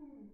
Mm-hmm.